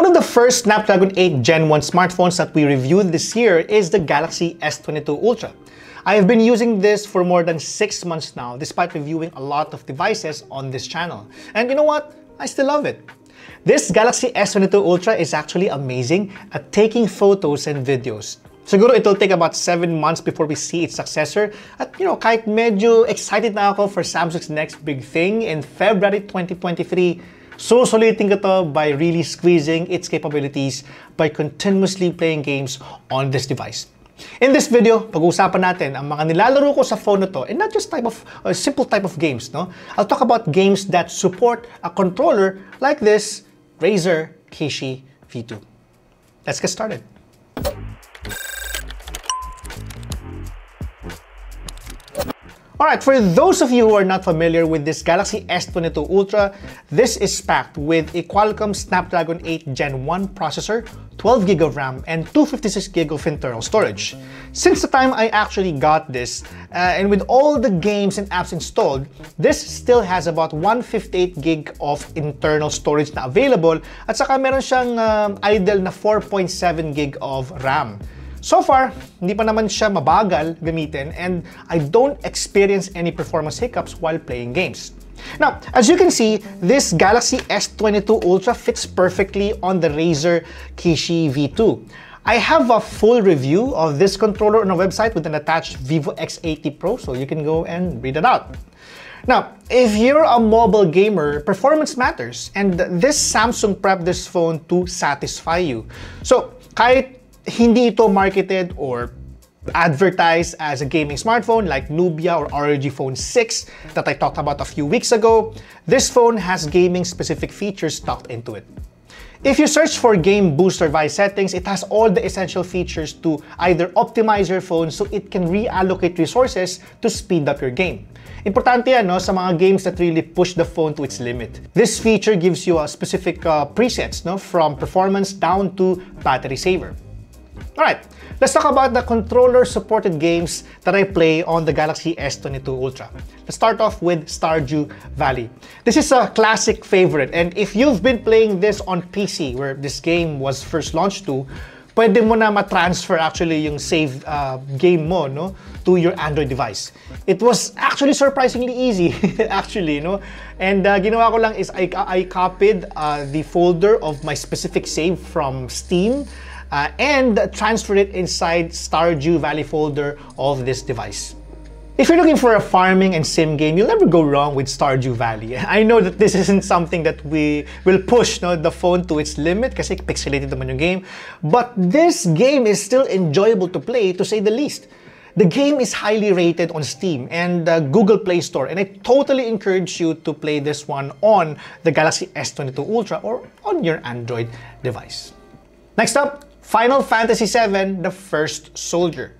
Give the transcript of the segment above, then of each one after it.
One of the first Snapdragon 8 Gen 1 smartphones that we reviewed this year is the Galaxy S22 Ultra. I have been using this for more than 6 months now despite reviewing a lot of devices on this channel. And you know what? I still love it. This Galaxy S22 Ultra is actually amazing at taking photos and videos. Siguro it'll take about 7 months before we see its successor. At you know, kahit medyo excited na ako for Samsung's next big thing in February 2023, susulitin ko to by really squeezing its capabilities by continuously playing games on this device. In this video, pag-uusapan natin ang mga nilalaro ko sa phone na to and not just type of uh, simple type of games, no? I'll talk about games that support a controller like this Razer Kishi V2. Let's get started. Alright, for those of you who are not familiar with this Galaxy S22 Ultra, this is packed with a Qualcomm Snapdragon 8 Gen 1 processor, 12GB of RAM, and 256GB of internal storage. Since the time I actually got this, uh, and with all the games and apps installed, this still has about 158GB of internal storage na available, at saka meron siyang uh, idle na 4.7GB of RAM. So far, hindi pa naman siya mabagal gamitin and I don't experience any performance hiccups while playing games. Now, as you can see, this Galaxy S22 Ultra fits perfectly on the Razer Kishi V2. I have a full review of this controller on our website with an attached Vivo X80 Pro, so you can go and read it out. Now, if you're a mobile gamer, performance matters, and this Samsung prepped this phone to satisfy you. So, kahit hindi ito marketed or advertised as a gaming smartphone like Nubia or ROG Phone 6 that I talked about a few weeks ago, this phone has gaming specific features tucked into it. If you search for Game Booster via settings, it has all the essential features to either optimize your phone so it can reallocate resources to speed up your game. Importante yan no, sa mga games that really push the phone to its limit. This feature gives you a specific uh, presets no, from performance down to battery saver. Alright, let's talk about the controller-supported games that I play on the Galaxy S22 Ultra. Let's start off with Stardew Valley. This is a classic favorite, and if you've been playing this on PC, where this game was first launched to, pwede mo na ma-transfer actually yung save uh, game mo no, to your Android device. It was actually surprisingly easy, actually. No? And uh, ginawa ko lang is I, I copied uh, the folder of my specific save from Steam uh, and transfer it inside Stardew Valley folder of this device. If you're looking for a farming and sim game, you'll never go wrong with Stardew Valley. I know that this isn't something that we will push no, the phone to its limit because kasi pixelated yung game, but this game is still enjoyable to play to say the least. The game is highly rated on Steam and the Google Play Store, and I totally encourage you to play this one on the Galaxy S22 Ultra or on your Android device. Next up, Final Fantasy VII The First Soldier.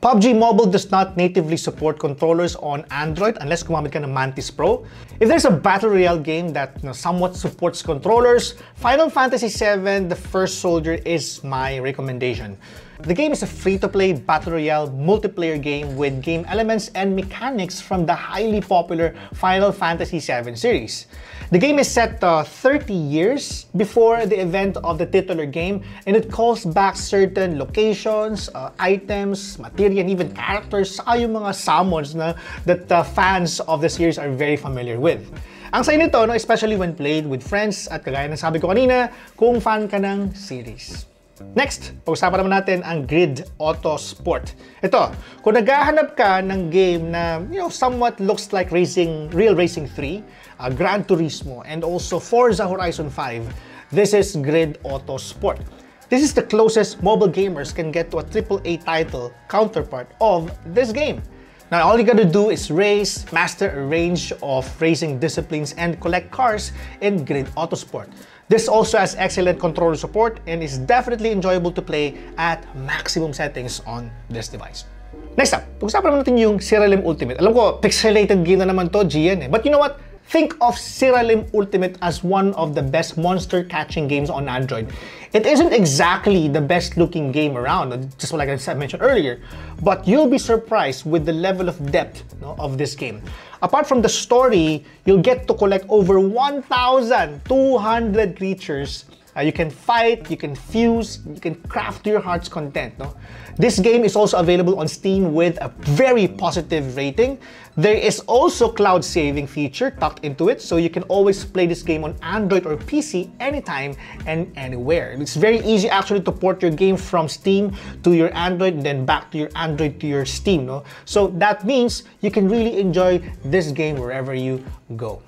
PUBG Mobile does not natively support controllers on Android unless gumamit ka ng Mantis Pro. If there's a battle royale game that you know, somewhat supports controllers, Final Fantasy VII The First Soldier is my recommendation. The game is a free-to-play battle royale multiplayer game with game elements and mechanics from the highly popular Final Fantasy VII series. The game is set uh, 30 years before the event of the titular game and it calls back certain locations, uh, items, material, and even characters sa yung mga summons na, that uh, fans of the series are very familiar with. Ang sa nito, no, especially when played with friends at kagaya ng sabi ko kanina, kung fan ka ng series. Next, pag-usapan naman natin ang Grid Auto Sport. Ito, kung naghahanap ka ng game na you know, somewhat looks like racing, Real Racing 3, uh, Gran Turismo, and also Forza Horizon 5, this is Grid Auto Sport. This is the closest mobile gamers can get to a AAA title counterpart of this game. Now, all you gotta do is race, master a range of racing disciplines, and collect cars in Grid Autosport. This also has excellent controller support and is definitely enjoyable to play at maximum settings on this device. Next up, pag-usapan naman natin yung Siralim Ultimate. Alam ko, pixelated game na naman to, GN eh. But you know what? Think of Siralim Ultimate as one of the best monster catching games on Android. It isn't exactly the best looking game around, just like I mentioned earlier, but you'll be surprised with the level of depth no, of this game. Apart from the story, you'll get to collect over 1,200 creatures Uh, you can fight, you can fuse, you can craft your heart's content. No? This game is also available on Steam with a very positive rating. There is also cloud saving feature tucked into it, so you can always play this game on Android or PC anytime and anywhere. It's very easy actually to port your game from Steam to your Android and then back to your Android to your Steam. No? So that means you can really enjoy this game wherever you go.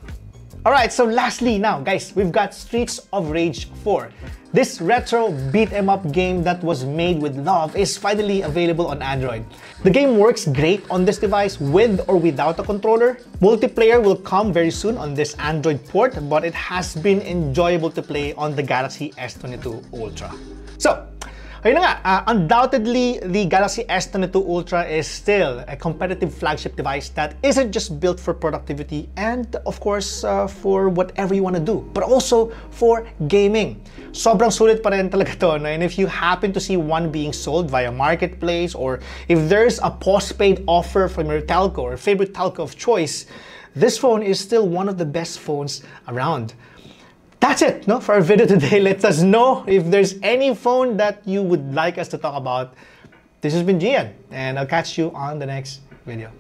Alright, so lastly now, guys, we've got Streets of Rage 4. This retro beat 'em up game that was made with love is finally available on Android. The game works great on this device with or without a controller. Multiplayer will come very soon on this Android port, but it has been enjoyable to play on the Galaxy S22 Ultra. So, Ayun na nga, uh, undoubtedly, the Galaxy S22 Ultra is still a competitive flagship device that isn't just built for productivity and, of course, uh, for whatever you want to do, but also for gaming. Sobrang sulit pa rin talaga to, no? and if you happen to see one being sold via marketplace or if there's a postpaid offer from your telco or favorite telco of choice, this phone is still one of the best phones around. That's it no, for our video today. Let us know if there's any phone that you would like us to talk about. This has been Gian, and I'll catch you on the next video.